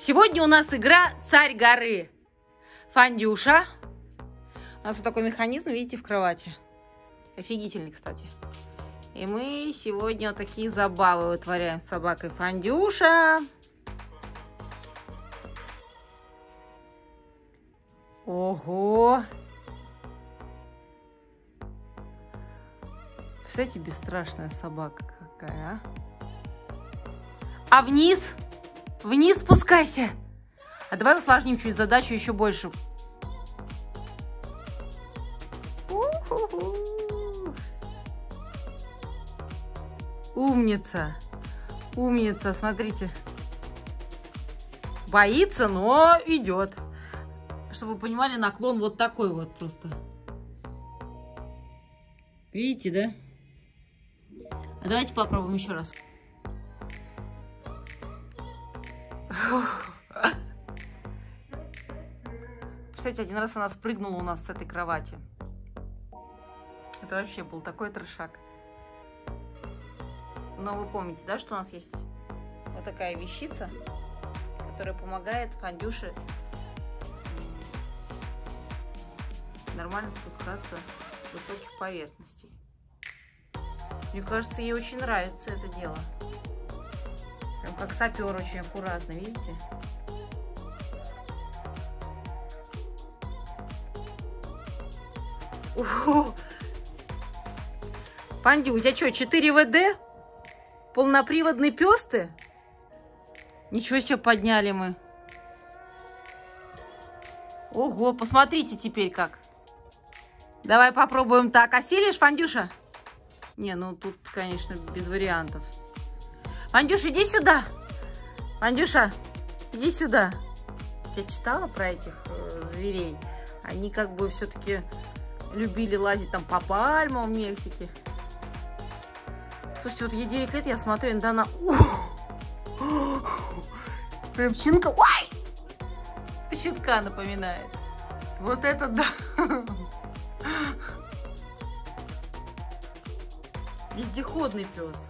Сегодня у нас игра «Царь горы». Фандюша. У нас вот такой механизм, видите, в кровати. Офигительный, кстати. И мы сегодня вот такие забавы вытворяем с собакой Фандюша. Ого! Представляете, бесстрашная собака какая, а? А вниз? Вниз спускайся. А давай усложним чуть задачу еще больше. Умница. Умница, смотрите. Боится, но идет. Чтобы вы понимали, наклон вот такой вот просто. Видите, да? А давайте попробуем еще раз. Представляете, один раз она спрыгнула у нас с этой кровати. Это вообще был такой трешак. Но вы помните, да, что у нас есть вот такая вещица, которая помогает Фандюше нормально спускаться с высоких поверхностей. Мне кажется, ей очень нравится это дело. Как сапер очень аккуратно, видите? Панди, у тебя что, 4 ВД? Полноприводный пес ты? Ничего себе подняли мы. Ого, посмотрите теперь как. Давай попробуем так. Осилишь, Фандюша? Не, ну тут, конечно, без вариантов. Фандюша, иди сюда. Фандюша, иди сюда. Я читала про этих э, зверей. Они как бы все-таки любили лазить там по пальмам в Мексике. Слушайте, вот ей 9 лет, я смотрю, иногда она... Прям щенка... Ой! Щенка напоминает. Вот это да! Вездеходный пес.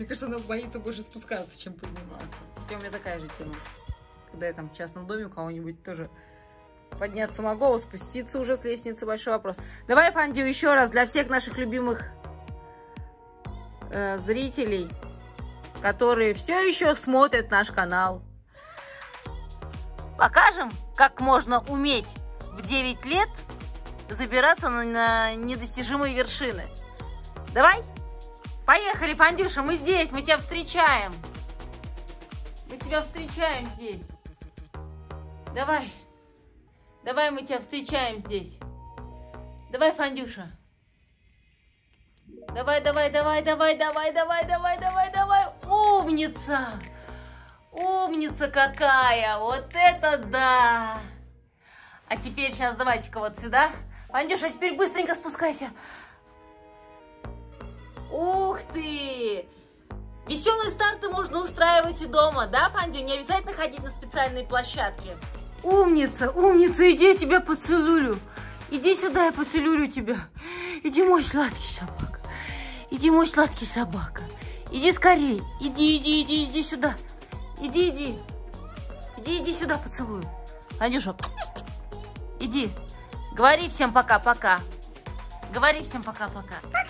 Мне кажется, она боится больше спускаться, чем подниматься. Хотя у меня такая же тема. Когда я там в частном доме у кого-нибудь тоже подняться могу, а спуститься уже с лестницы большой вопрос. Давай, Фандю, еще раз для всех наших любимых э, зрителей, которые все еще смотрят наш канал. Покажем, как можно уметь в 9 лет забираться на, на недостижимые вершины. Давай? Поехали, Фандюша, мы здесь, мы тебя встречаем. Мы тебя встречаем здесь. Давай. Давай мы тебя встречаем здесь. Давай, Фандюша. Давай, давай, давай, давай, давай, давай, давай, давай, давай. Умница! Умница какая! Вот это да! А теперь сейчас давайте-ка вот сюда. Фандюша, а теперь быстренько спускайся. Ух ты! Веселые старты можно устраивать и дома, да, Фандю? Не обязательно ходить на специальные площадки. Умница, умница, иди я тебя поцелую. Иди сюда, я поцелую тебя. Иди, мой сладкий собака. Иди, мой сладкий собака. Иди скорей. Иди, иди, иди, иди сюда. Иди, иди. Иди, иди сюда, поцелую. Анюша, иди. Говори всем пока-пока. Говори всем пока-пока. Пока-пока, мои